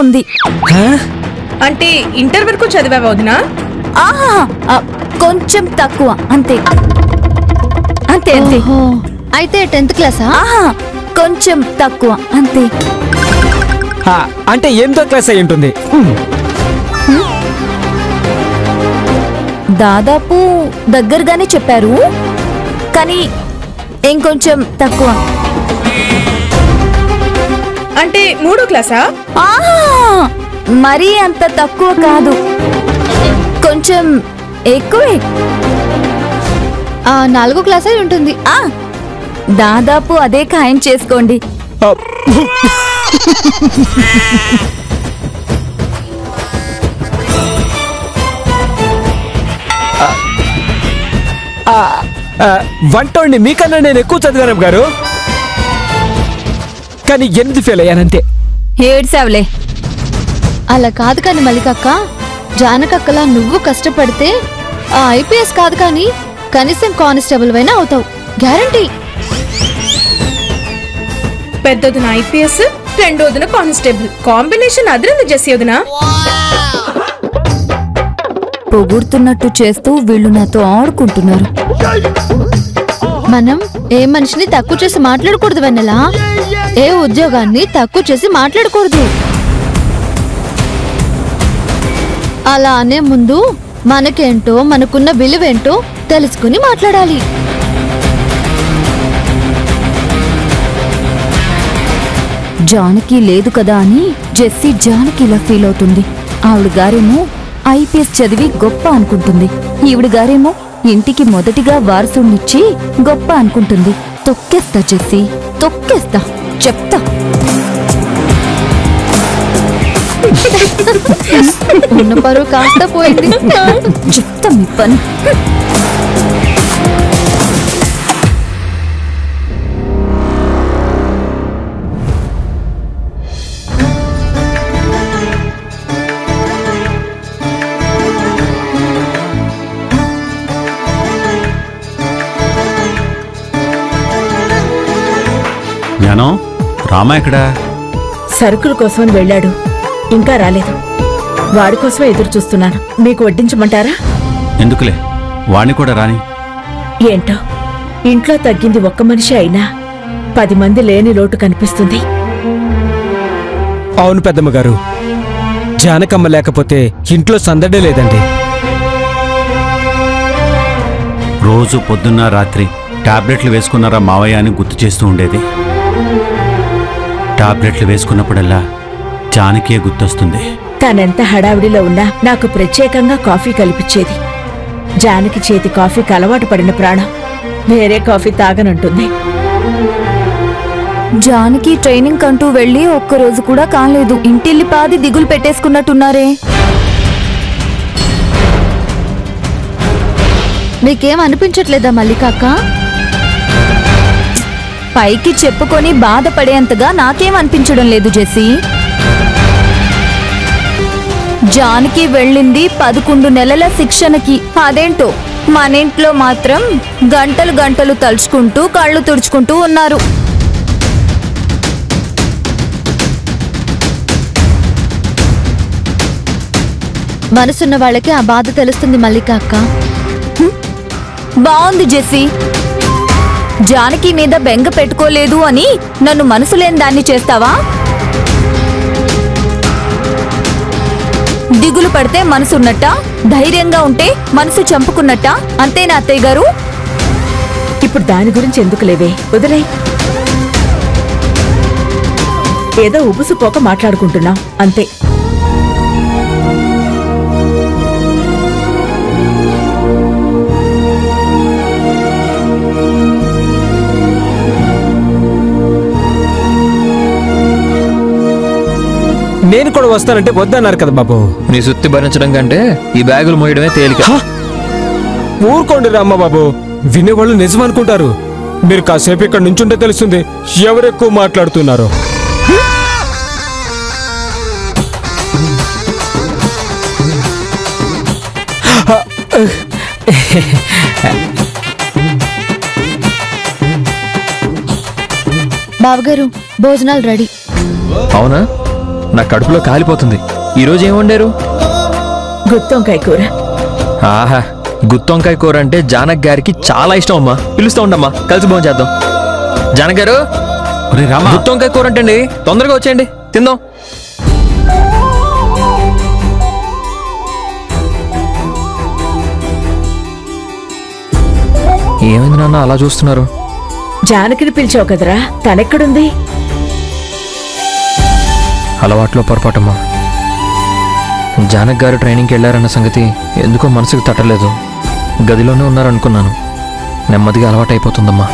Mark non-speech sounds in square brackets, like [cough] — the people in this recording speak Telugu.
ఉంది. హా? అంటే ఇంటర్ వరకు చదివావా వదినా? కొంచెం తక్కువ అంతే. అంతే అంతే. అయితే టెన్త్ క్లాసా? ఆహా కొంచెం తక్కువ అంతే. ఆ, అంటే ఎంతో క్లాస్ అయి ఉంటుంది. దాదాపు దగ్గరగానే చెప్పారు. కానీ ఇంకొంచెం తక్కువ. అంటే మూడో క్లాసా? మరీ అంత తక్కువ కాదు. కొంచెం ఎక్కువే. నాలుగో క్లాస్ అయి ఉంటుంది. ఆ దాదాపు అదే ఖాయం చేసుకోండి. ఆ, ఆ, ఆ, వంట వండి మీకన్నా నేను ఎక్కువ చదివాను గారు కానీ ఎనిమిది ఫెయిల్ అయ్యానంతే? ఏడ్సావులే అలా కాదు కానీ మల్లికక్క జానకక్కలా నువ్వు కష్టపడితే ఆ ఐపీఎస్ కాదు కానీ కనీసం కానిస్టేబుల్ అయినా అవుతావు. గ్యారంటీ. పెద్దదిన ఐపీఎస్ రెండోదిన కానిస్టేబుల్. కాంబినేషన్ అదిరింది జెస్సీ వదినా. పొగుడుతున్నట్టు చేస్తూ వీళ్ళు నాతో ఆడుకుంటున్నారు. మనం ఏ మనిషిని తక్కువ చేసి మాట్లాడకూడదు వెన్నెలా? ఏ ఉద్యోగాన్ని తక్కువ చేసి మాట్లాడకూడదు? అలా అనే ముందు మనకేంటో మనకున్న విలువేంటో తెలుసుకుని మాట్లాడాలి. జానకి లేదు కదా అని జెస్సీ జానకి ఇలా ఫీల్ అవుతుంది. ఆవిడ గారేమో ఐపీఎస్ చదివి గొప్ప అనుకుంటుంది. ఈవిడ గారేమో ఇంటికి మొదటిగా వారసునిచ్చి గొప్ప అనుకుంటుంది. తొక్కేస్తా జెస్సీ. తొక్కేస్తా. చెప్తా. [laughs] ఉన్న పరువు కాస్త పోయింది. చెప్తా మీ పని. జ్ఞానం? రామా ఎక్కడా? సరుకుల కోసమని వెళ్ళాడు. ఇంకా రాలేదు. వాడి కోసమే ఎదురు చూస్తున్నాను. మీకు వడ్డించమంటారా? ఎందుకులే? వాణ్ణి కూడా రాని. ఏంటో? ఇంట్లో తగ్గింది ఒక్క మనిషి అయినా పది మంది లేని లోటు కనిపిస్తుంది. అవును పెద్దమ్మ గారు జానకమ్మ లేకపోతే ఇంట్లో సందడే లేదండి. రోజు పొద్దున్న రాత్రి టాబ్లెట్లు వేసుకున్నారా మావయ్య అని గుర్తు చేస్తూ ఉండేది. టాబ్లెట్లు వేసుకున్నప్పుడల్లా జానకే గుర్తొస్తుంది. తనెంత హడావిడిలో ఉన్నా నాకు ప్రత్యేకంగా కాఫీ కల్పించేది. జానకి చేతి కాఫీకి అలవాటు పడిన ప్రాణం వేరే కాఫీ తాగనంటుంది. జానకి ట్రైనింగ్ అంటూ వెళ్ళి ఒక్కరోజు కూడా కాలేదు. ఇంటిల్లి పాది దిగులు పెట్టేసుకున్నట్టున్నారే. మీకేం అనిపించట్లేదా మల్లికక్క? పైకి చెప్పుకొని బాధపడేంతగా నాకేం అనిపించడం లేదు జెసీ జాన్కి వెళ్ళింది పదకొండు నెలల శిక్షణకి. అదేంటో? మనింట్లో మాత్రం గంటలు గంటలు తలుచుకుంటూ కళ్ళు తుడుచుకుంటూ ఉన్నారు. మనసున్న వాళ్ళకి ఆ బాధ తెలుస్తుంది మల్లికక్క బాగుంది జెస్సీ. జానకి మీద బెంగ పెట్టుకోలేదు అని నన్ను మనసు లేని దాన్ని చేస్తావా? దిగులు పడితే మనసున్నట్ట? ధైర్యంగా ఉంటే మనసు చంపుకున్నట్ట? అంతేనా అత్తయ్య గారు. ఇప్పుడు దాని గురించి ఎందుకు లేవే? వదిలే. ఏదో ఉబుసుపోక మాట్లాడుకుంటున్నాం అంతే. నేను కూడా వస్తానంటే వద్దన్నారు కదా బాబు. నీ సుత్తి భరించడం కంటే ఈ బ్యాగులు మోయడమే తేలిక! ఊరుకోండి రామ్మ బాబు. వినేవాళ్ళు నిజం అనుకుంటారు. మీరు కాసేపు ఇక్కడ నుంచుంటే తెలుస్తుంది ఎవరెక్కువ మాట్లాడుతున్నారో. బావగారు భోజనాలు రెడీ. అవునా? నా కడుపులో కాలిపోతుంది. ఈరోజు ఏం వండారు? గుత్తొంకాయ కూర. ఆహా గుత్తొంకాయ కూర అంటే జానక్ గారికి చాలా ఇష్టం అమ్మా. పిలుస్తూ ఉండమ్మా కలిసి భోజనం చేద్దాం. జానక్ గారు గుత్తొంకాయ కూర అంటే తొందరగా వచ్చేయండి తిందాం. ఏమైంది నాన్న అలా చూస్తున్నారు? జానకిని పిలిచావు కదరా తనెక్కడుంది? అలవాట్లో పొరపాటమ్మా. జానక్ గారు ట్రైనింగ్కి వెళ్ళారన్న సంగతి ఎందుకో మనసుకు తట్టలేదు. గదిలోనే ఉన్నారనుకున్నాను. నెమ్మదిగా అలవాటైపోతుందమ్మా.